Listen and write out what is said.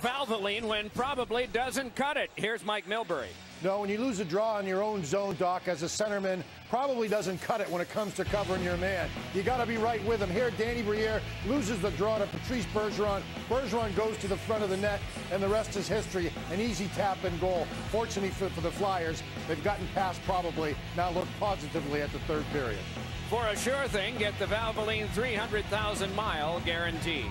Valvoline when probably doesn't cut it. Here's Mike Milbury. No, when you lose a draw in your own zone, Doc, as a centerman, probably doesn't cut it when it comes to covering your man. You got to be right with him. Here, Danny Briere loses the draw to Patrice Bergeron. Bergeron goes to the front of the net, and the rest is history. An easy tap and goal. Fortunately for, for the Flyers, they've gotten past probably. Now look positively at the third period. For a sure thing, get the Valvoline 300,000 mile guarantee.